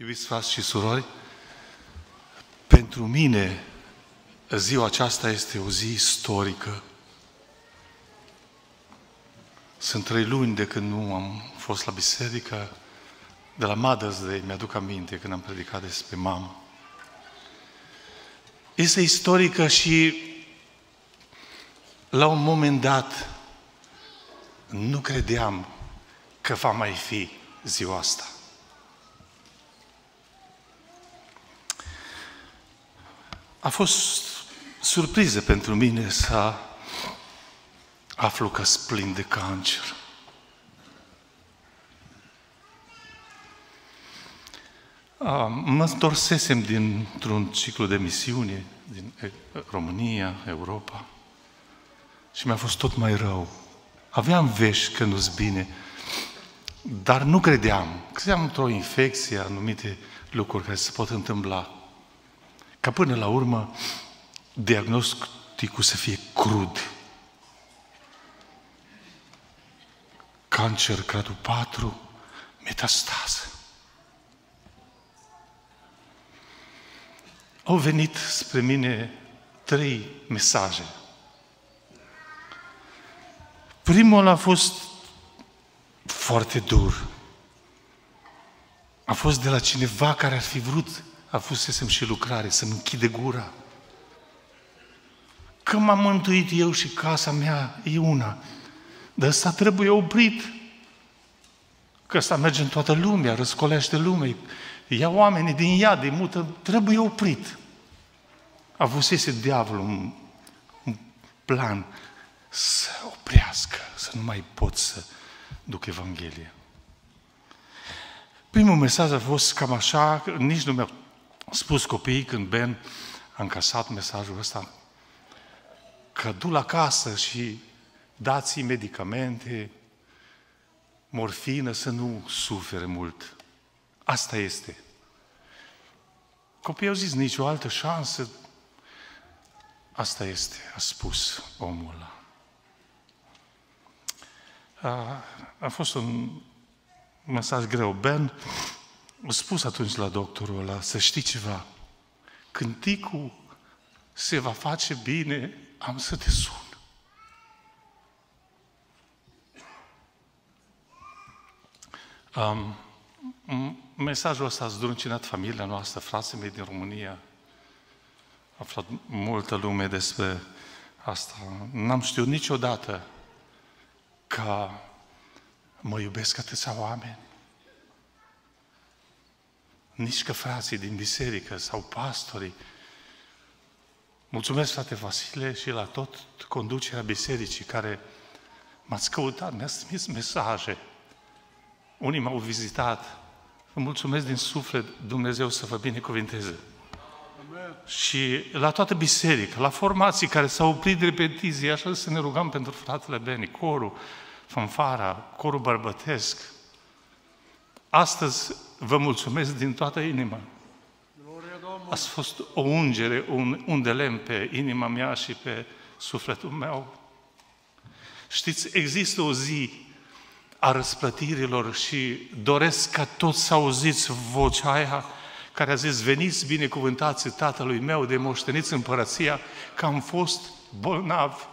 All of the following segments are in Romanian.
Iubiți frați și surori, pentru mine ziua aceasta este o zi istorică. Sunt trei luni de când nu am fost la biserică, de la Mother's Day, mi-aduc aminte când am predicat despre mamă. Este istorică și la un moment dat nu credeam că va mai fi ziua asta. A fost surpriză pentru mine să aflu că plin de cancer. Mă întorsesem dintr-un ciclu de misiune din România, Europa și mi-a fost tot mai rău. Aveam vești că nu-s bine, dar nu credeam. Credeam într-o infecție, anumite lucruri care se pot întâmpla. Ca până la urmă, diagnosticul să fie crud. Cancer gradul 4, metastază. Au venit spre mine trei mesaje. Primul a fost foarte dur. A fost de la cineva care ar fi vrut, a fusesem și lucrare, să-mi închide gura. Că m-am mântuit eu și casa mea e una. Dar ăsta trebuie oprit. Că ăsta merge în toată lumea, răscolește lumea, ia oamenii din ea, de mută, trebuie oprit. Avusese diavolul un, un plan să oprească, să nu mai pot să duc Evanghelia. Primul mesaj a fost cam așa, nici nu mi-au spus copiii când Ben a încasat mesajul ăsta, că du la casă și dați medicamente, morfină, să nu sufere mult. Asta este. Copiii au zis, nicio altă șansă. Asta este, a spus omul ăla. A, a fost un mesaj greu. Ben a spus atunci la doctorul ăla, să știi ceva, când ticul se va face bine, am să te sun. Um, mesajul ăsta a zdruncinat familia noastră, frații mei din România. A aflat multă lume despre asta. N-am știut niciodată că mă iubesc atâția oameni. Nici că frații din biserică sau pastorii. Mulțumesc, frate Vasile, și la tot conducerea bisericii care m-ați căutat, mi-ați trimis mesaje. Unii m-au vizitat. Vă mulțumesc din suflet, Dumnezeu să vă binecuvinteze. Amen. Și la toată biserica, la formații care s-au oprit de repetiții, așa să ne rugăm pentru fratele Beni, corul, fanfara, corul bărbătesc. Astăzi vă mulțumesc din toată inima. Ați fost o ungere, un, un de lemn pe inima mea și pe sufletul meu. Știți, există o zi a răsplătirilor și doresc ca toți să auziți vocea aia care a zis, veniți binecuvântați tatălui meu de moșteniți împărăția, că am fost bolnav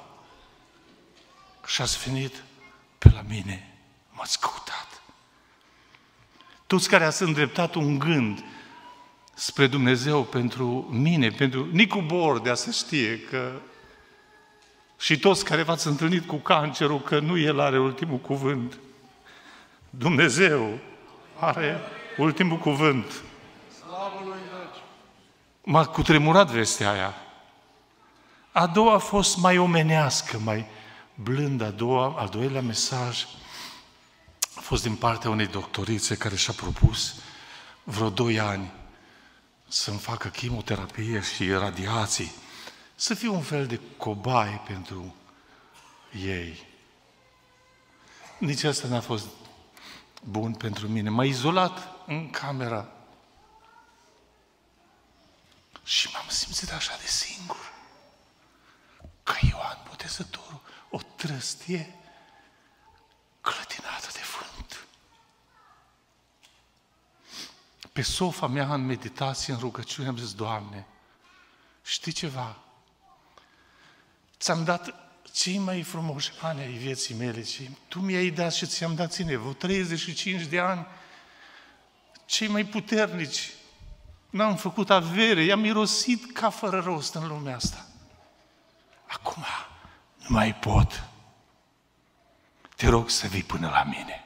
și ați venit pe la mine, m-ați căutat. Toți care ați îndreptat un gând spre Dumnezeu pentru mine, pentru Nicu Bordea să știe că și toți care v-ați întâlnit cu cancerul, că nu El are ultimul cuvânt. Dumnezeu are ultimul cuvânt. M-a cutremurat vestea aia. A doua a fost mai omenească, mai blândă. A doua, al doilea mesaj a fost din partea unei doctorițe care și-a propus vreo doi ani să-mi facă chimioterapie și radiații, să fiu un fel de cobai pentru ei. Nici asta n-a fost bun pentru mine. M-a izolat în camera și m-am simțit așa de singur. Ca Ioan Botezătorul, o trăstie clătinată de vânt. Pe sofa mea în meditație, în rugăciune, am zis, Doamne, știi ceva? Ți-am dat cei mai frumoși ani ai vieții mele și Tu mi-ai dat și ți-am dat ține, vreo 35 de ani, cei mai puternici. N-am făcut avere, i-am mirosit ca fără rost în lumea asta. Acum nu mai pot. Te rog să vii până la mine.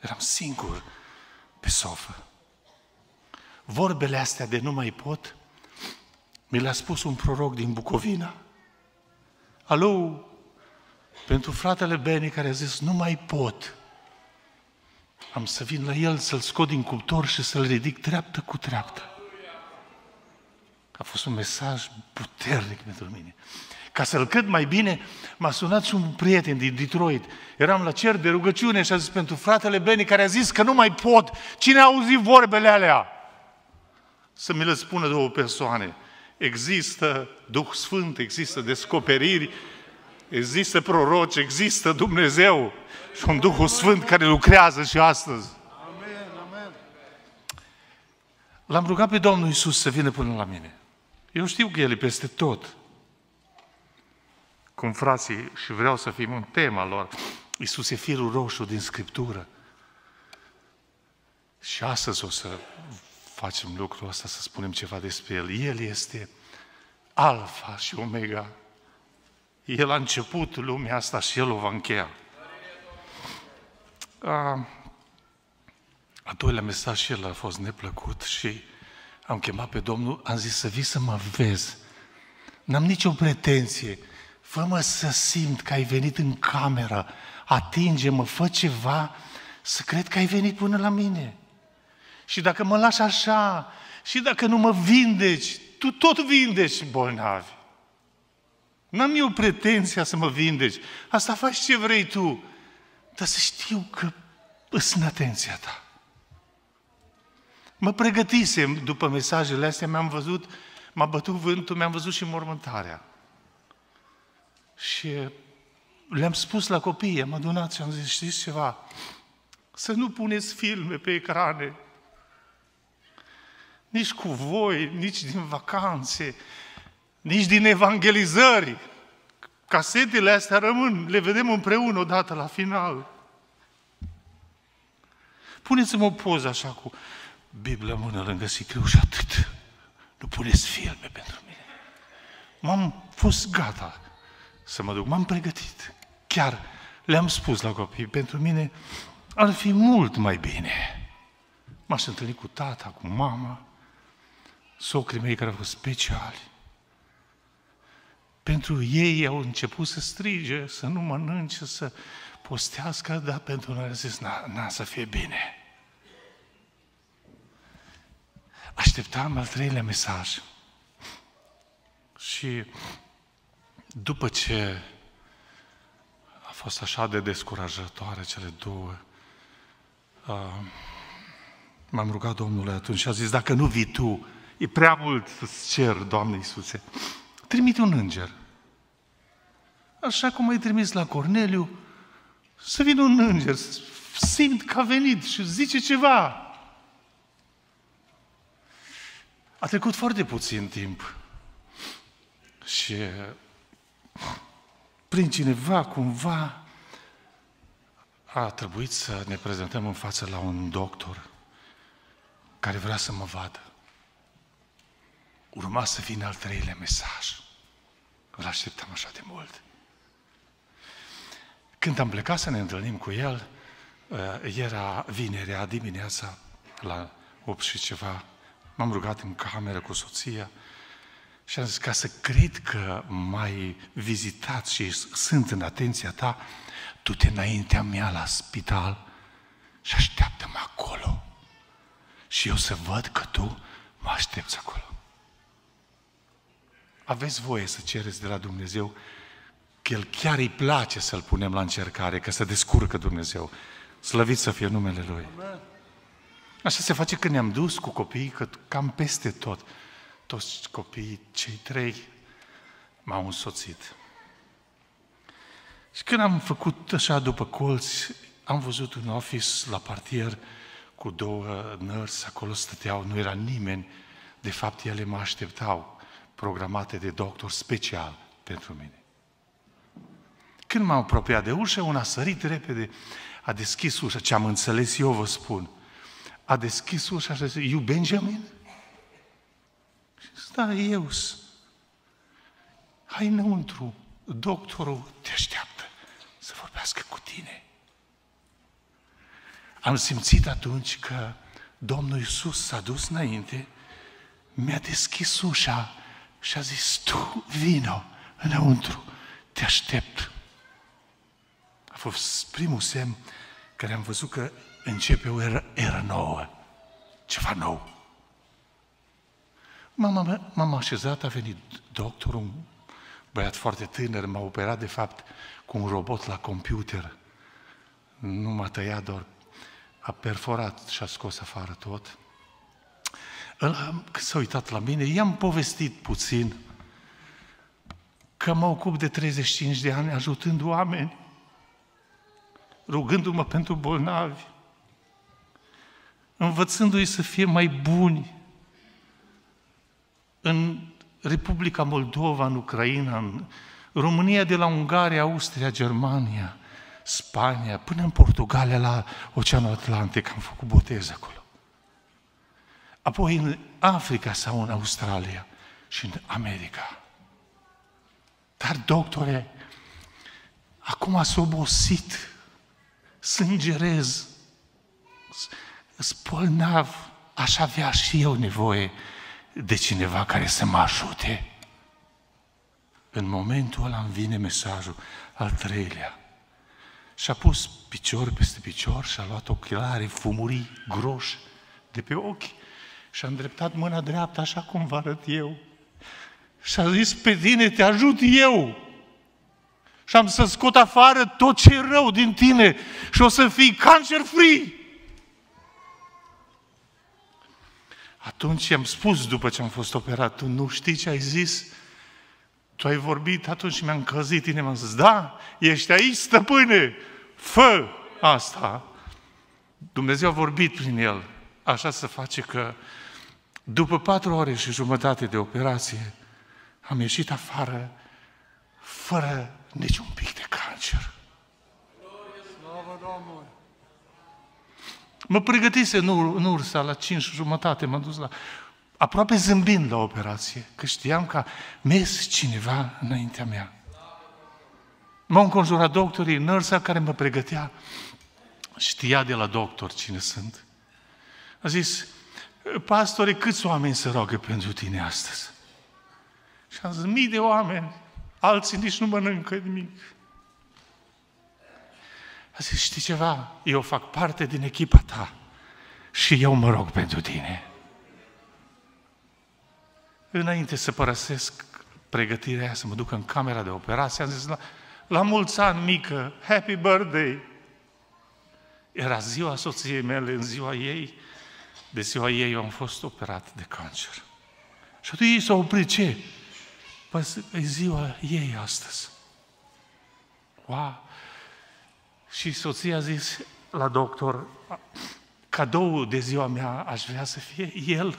Eram singur pe sofă. Vorbele astea de nu mai pot, mi le-a spus un proroc din Bucovina. Alo, pentru fratele Beni care a zis, nu mai pot. Am să vin la el, să-l scot din cuptor și să-l ridic treaptă cu treaptă. A fost un mesaj puternic pentru mine. Ca să-l cât mai bine, m-a sunat și un prieten din Detroit. Eram la cer de rugăciune și a zis pentru fratele Beni care a zis că nu mai pot. Cine a auzit vorbele alea? Să mi le spună două persoane. Există Duh Sfânt, există descoperiri, există proroci, există Dumnezeu și un Duhul Sfânt care lucrează și astăzi. Amen, amen. L-am rugat pe Domnul Isus să vină până la mine. Eu știu că El e peste tot cum frații, și vreau să fim în tema lor, Iisus e firul roșu din Scriptură. Și astăzi o să facem lucrul ăsta, să spunem ceva despre El. El este Alfa și Omega. El a început lumea asta și El o va încheia. A, a doilea mesaj și el a fost neplăcut și am chemat pe Domnul, am zis să vii să mă vezi. N-am nicio pretenție Fă-mă să simt că ai venit în cameră, atinge-mă, fă ceva, să cred că ai venit până la mine. Și dacă mă lași așa, și dacă nu mă vindeci, tu tot vindeci bolnavi. N-am eu pretenția să mă vindeci. Asta faci ce vrei tu. Dar să știu că îs în atenția ta. Mă pregătisem după mesajele astea, mi-am văzut, m-a bătut vântul, mi-am văzut și mormântarea. Și le-am spus la copii, am adunat și am zis, știți ceva? Să nu puneți filme pe ecrane. Nici cu voi, nici din vacanțe, nici din evangelizări. Casetele astea rămân, le vedem împreună odată la final. Puneți-mă o poză așa cu Biblia mână lângă sicriu și atât. Nu puneți filme pentru mine. M-am fost gata să mă duc. M-am pregătit. Chiar le-am spus la copii, pentru mine ar fi mult mai bine. M-aș întâlni cu tata, cu mama, socrii mei care au fost speciali. Pentru ei au început să strige, să nu mănânce, să postească, dar pentru noi a zis, n-a, n-a să fie bine. Așteptam al treilea mesaj. Și după ce a fost așa de descurajatoare cele două, uh, m-am rugat Domnului atunci și a zis, dacă nu vii tu, e prea mult să-ți cer, Doamne Iisuse, trimite un înger. Așa cum ai trimis la Corneliu, să vină un înger, să simt că a venit și zice ceva. A trecut foarte puțin timp și prin cineva, cumva, a trebuit să ne prezentăm în față la un doctor care vrea să mă vadă. Urma să vină al treilea mesaj. Îl așteptam așa de mult. Când am plecat să ne întâlnim cu el, uh, era vinerea dimineața la 8 și ceva. M-am rugat în cameră cu soția și am zis, ca să cred că m-ai vizitat și sunt în atenția ta, tu te înaintea mea la spital și așteaptă-mă acolo. Și eu să văd că tu mă aștepți acolo. Aveți voie să cereți de la Dumnezeu că El chiar îi place să-L punem la încercare, că să descurcă Dumnezeu. Slăvit să fie numele Lui. Așa se face când ne-am dus cu copiii, că cam peste tot toți copiii, cei trei, m-au însoțit. Și când am făcut așa după colți, am văzut un office la partier cu două nărți, acolo stăteau, nu era nimeni. De fapt, ele mă așteptau, programate de doctor special pentru mine. Când m-am apropiat de ușă, una a sărit repede, a deschis ușa, ce am înțeles eu vă spun. A deschis ușa și a zis, you Benjamin? Și da, eu Hai înăuntru, doctorul te așteaptă să vorbească cu tine. Am simțit atunci că Domnul Iisus s-a dus înainte, mi-a deschis ușa și a zis, tu vino înăuntru, te aștept. A fost primul semn care am văzut că începe o eră, eră nouă, ceva nou. M-am, m-am așezat, a venit doctorul, un băiat foarte tânăr, m-a operat de fapt cu un robot la computer. Nu m-a tăiat doar, a perforat și a scos afară tot. Ăla, când s-a uitat la mine, i-am povestit puțin că mă ocup de 35 de ani ajutând oameni, rugându-mă pentru bolnavi, învățându-i să fie mai buni în Republica Moldova, în Ucraina, în România de la Ungaria, Austria, Germania, Spania, până în Portugalia, la Oceanul Atlantic, am făcut botez acolo. Apoi în Africa sau în Australia și în America. Dar, doctore, acum s-a obosit, sângerez, spolnav, aș avea și eu nevoie de cineva care să mă ajute. În momentul ăla îmi vine mesajul al treilea. Și-a pus picior peste picior și a luat ochelare, fumurii groși de pe ochi și a îndreptat mâna dreaptă așa cum vă arăt eu. Și a zis, pe tine te ajut eu. Și am să scot afară tot ce e rău din tine și o să fii cancer free. Atunci i-am spus, după ce am fost operat, tu nu știi ce ai zis? Tu ai vorbit atunci și mi-a încălzit inima. Am zis, da, ești aici, stăpâne, fă asta. Dumnezeu a vorbit prin el. Așa se face că după patru ore și jumătate de operație, am ieșit afară fără niciun pic de cancer. Slavă Domnului! Mă pregătise în, în ursa la cinci și jumătate, m-am dus la... Aproape zâmbind la operație, că știam că mers cineva înaintea mea. M-au înconjurat doctorii, nărsa care mă pregătea, știa de la doctor cine sunt. A zis, pastore, câți oameni se roagă pentru tine astăzi? Și am zis, mii de oameni, alții nici nu mănâncă nimic. A zis, știi ceva? Eu fac parte din echipa ta și eu mă rog pentru tine. Înainte să părăsesc pregătirea aia, să mă duc în camera de operație, am zis, la, la mulți ani mică, happy birthday! Era ziua soției mele, în ziua ei, de ziua ei eu am fost operat de cancer. Și atunci ei s-au oprit ce? Păi e ziua ei astăzi. Wow! Și soția a zis la doctor, cadou de ziua mea aș vrea să fie el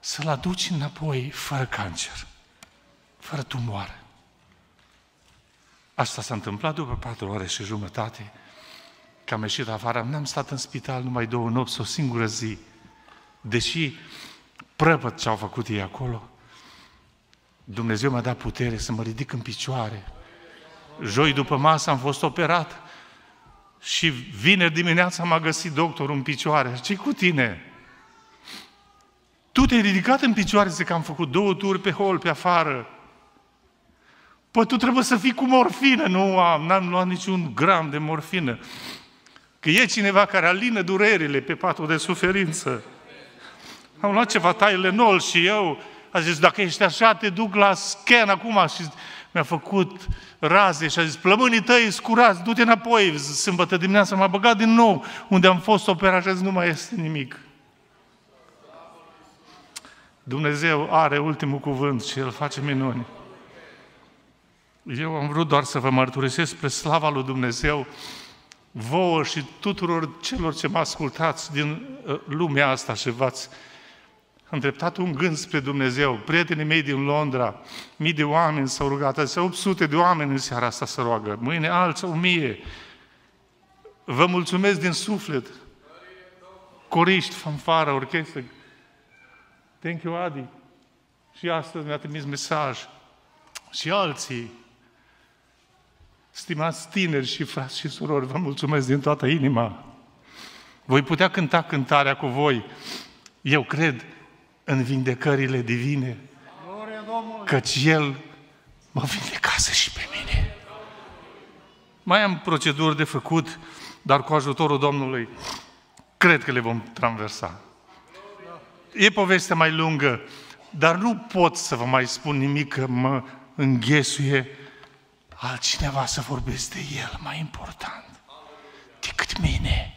să-l aduci înapoi fără cancer, fără tumoare. Asta s-a întâmplat după patru ore și jumătate, că am ieșit afară, n-am stat în spital numai două nopți, o singură zi. Deși prăpăt ce au făcut ei acolo, Dumnezeu mi-a dat putere să mă ridic în picioare. Joi după masă am fost operat. Și vineri dimineața m-a găsit doctorul în picioare. ce cu tine? Tu te-ai ridicat în picioare, zic că am făcut două turi pe hol, pe afară. Păi tu trebuie să fii cu morfină. Nu am, n-am luat niciun gram de morfină. Că e cineva care alină durerile pe patul de suferință. Am luat ceva Tylenol și eu a zis, dacă ești așa, te duc la scan acum și mi-a făcut raze și a zis, plămânii tăi scurați, du-te înapoi. Sâmbătă dimineața m-a băgat din nou unde am fost operat și a zis, nu mai este nimic. Dumnezeu are ultimul cuvânt și El face minuni. Eu am vrut doar să vă mărturisesc spre slava lui Dumnezeu vouă și tuturor celor ce mă ascultați din uh, lumea asta și v-ați îndreptat un gând spre Dumnezeu. Prietenii mei din Londra, mii de oameni s-au rugat, azi 800 de oameni în seara asta să roagă, mâine alți o mie. Vă mulțumesc din suflet. Coriști, fanfară, orchestră. Thank you, Adi. Și astăzi mi-a trimis mesaj. Și alții. Stimați tineri și frați și surori, vă mulțumesc din toată inima. Voi putea cânta cântarea cu voi. Eu cred în vindecările divine. Căci El mă vindecase și pe mine. Mai am proceduri de făcut, dar cu ajutorul Domnului cred că le vom traversa. E poveste mai lungă, dar nu pot să vă mai spun nimic că mă înghesuie altcineva să vorbesc de El mai important decât mine.